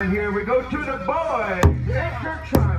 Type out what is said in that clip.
Here we go to the boys. Yeah.